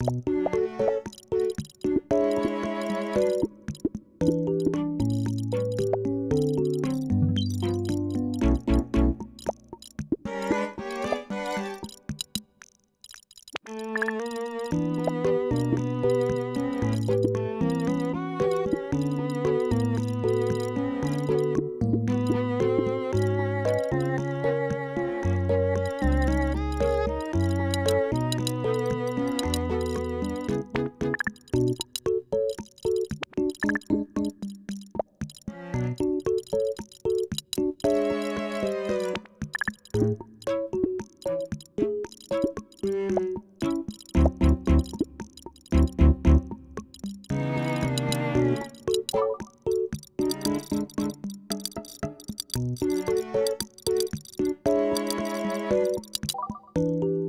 Thank mm -hmm. you. Música Música